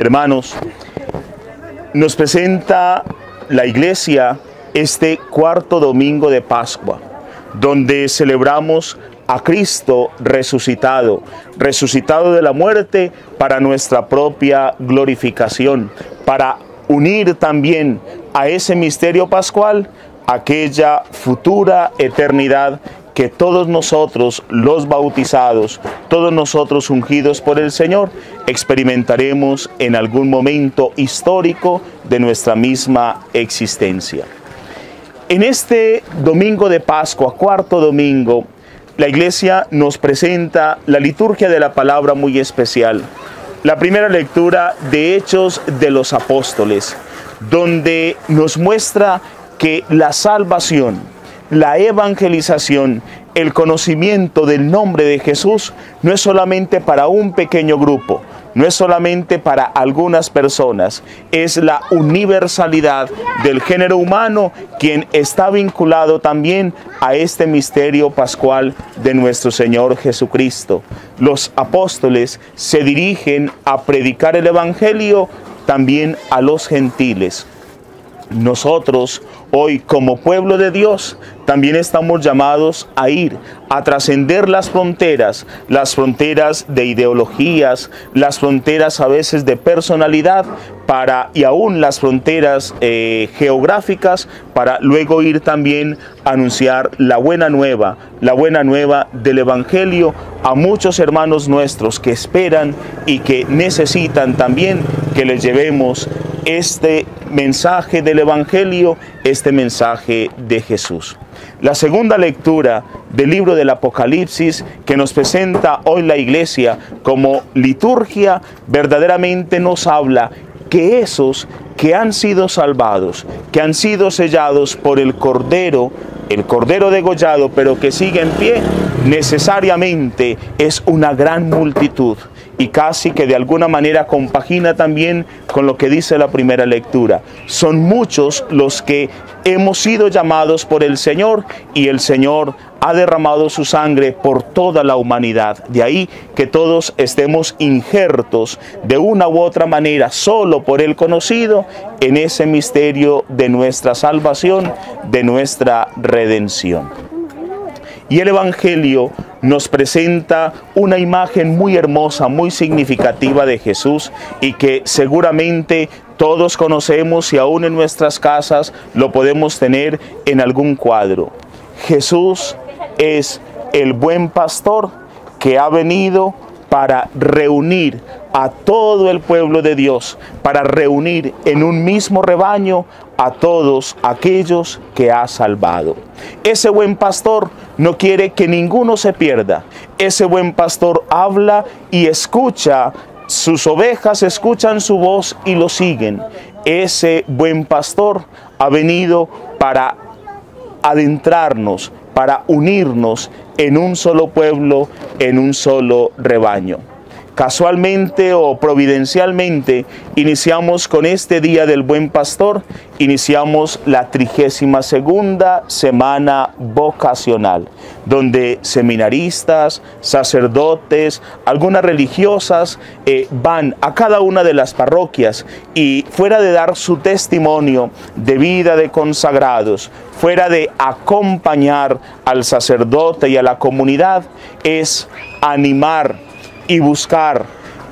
Hermanos, nos presenta la iglesia este cuarto domingo de Pascua, donde celebramos a Cristo resucitado, resucitado de la muerte para nuestra propia glorificación, para unir también a ese misterio pascual aquella futura eternidad que todos nosotros, los bautizados, todos nosotros ungidos por el Señor, experimentaremos en algún momento histórico de nuestra misma existencia. En este domingo de Pascua, cuarto domingo, la iglesia nos presenta la liturgia de la palabra muy especial. La primera lectura de Hechos de los Apóstoles, donde nos muestra que la salvación, la evangelización, el conocimiento del nombre de Jesús no es solamente para un pequeño grupo, no es solamente para algunas personas, es la universalidad del género humano quien está vinculado también a este misterio pascual de nuestro Señor Jesucristo. Los apóstoles se dirigen a predicar el Evangelio también a los gentiles. Nosotros hoy como pueblo de Dios también estamos llamados a ir, a trascender las fronteras, las fronteras de ideologías, las fronteras a veces de personalidad, para, y aún las fronteras eh, geográficas, para luego ir también a anunciar la buena nueva, la buena nueva del Evangelio a muchos hermanos nuestros que esperan y que necesitan también que les llevemos este mensaje del Evangelio, este mensaje de Jesús. La segunda lectura del libro del Apocalipsis que nos presenta hoy la iglesia como liturgia verdaderamente nos habla que esos que han sido salvados, que han sido sellados por el Cordero, el Cordero degollado, pero que sigue en pie, necesariamente es una gran multitud y casi que de alguna manera compagina también con lo que dice la primera lectura. Son muchos los que hemos sido llamados por el Señor y el Señor ha derramado su sangre por toda la humanidad. De ahí que todos estemos injertos de una u otra manera, solo por el conocido, en ese misterio de nuestra salvación, de nuestra redención. Y el Evangelio nos presenta una imagen muy hermosa, muy significativa de Jesús y que seguramente todos conocemos y aún en nuestras casas lo podemos tener en algún cuadro. Jesús es el buen pastor que ha venido para reunir a todo el pueblo de Dios, para reunir en un mismo rebaño a todos aquellos que ha salvado. Ese buen pastor no quiere que ninguno se pierda. Ese buen pastor habla y escucha, sus ovejas escuchan su voz y lo siguen. Ese buen pastor ha venido para adentrarnos, para unirnos en un solo pueblo, en un solo rebaño. Casualmente o providencialmente iniciamos con este Día del Buen Pastor, iniciamos la trigésima segunda semana vocacional, donde seminaristas, sacerdotes, algunas religiosas eh, van a cada una de las parroquias y fuera de dar su testimonio de vida de consagrados, fuera de acompañar al sacerdote y a la comunidad, es animar y buscar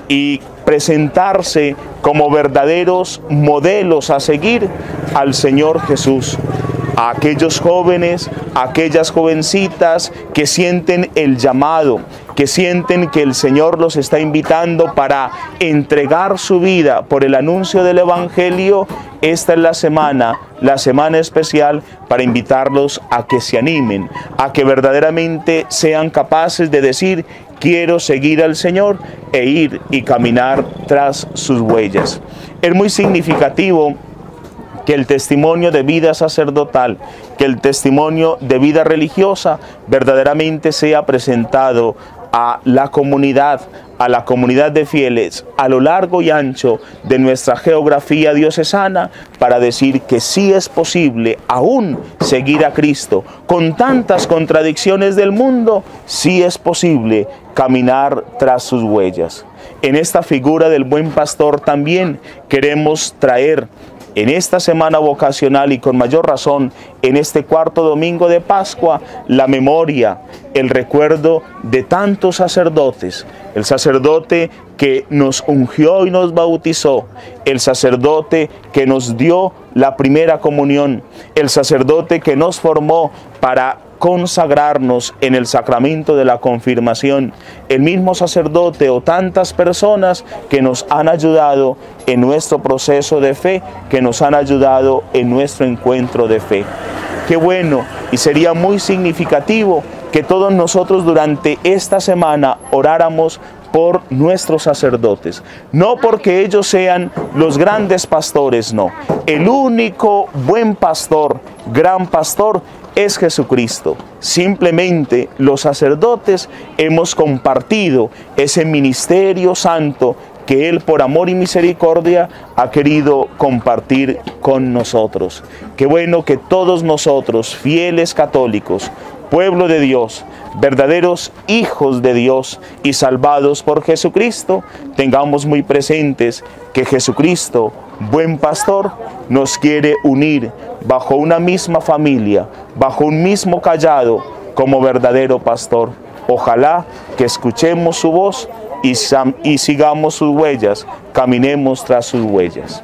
y presentarse como verdaderos modelos a seguir al Señor Jesús. A aquellos jóvenes, a aquellas jovencitas que sienten el llamado, que sienten que el Señor los está invitando para entregar su vida por el anuncio del Evangelio, esta es la semana, la semana especial para invitarlos a que se animen, a que verdaderamente sean capaces de decir, quiero seguir al Señor e ir y caminar tras sus huellas. Es muy significativo que el testimonio de vida sacerdotal, que el testimonio de vida religiosa verdaderamente sea presentado a la comunidad, a la comunidad de fieles a lo largo y ancho de nuestra geografía diocesana para decir que sí es posible aún seguir a Cristo. Con tantas contradicciones del mundo, sí es posible caminar tras sus huellas. en esta figura del buen pastor también queremos traer en esta semana vocacional y con mayor razón en este cuarto domingo de Pascua la memoria, el recuerdo de tantos sacerdotes, el sacerdote que nos ungió y nos bautizó, el sacerdote que nos dio la primera comunión, el sacerdote que nos formó para consagrarnos en el sacramento de la confirmación, el mismo sacerdote o tantas personas que nos han ayudado en nuestro proceso de fe, que nos han ayudado en nuestro encuentro de fe. Qué bueno y sería muy significativo que todos nosotros durante esta semana oráramos por nuestros sacerdotes. No porque ellos sean los grandes pastores, no. El único buen pastor, gran pastor, es Jesucristo. Simplemente los sacerdotes hemos compartido ese ministerio santo que Él por amor y misericordia ha querido compartir con nosotros. Qué bueno que todos nosotros, fieles católicos, pueblo de Dios, verdaderos hijos de Dios y salvados por Jesucristo, tengamos muy presentes que Jesucristo, buen pastor, nos quiere unir bajo una misma familia, bajo un mismo callado, como verdadero pastor. Ojalá que escuchemos su voz y, y sigamos sus huellas, caminemos tras sus huellas.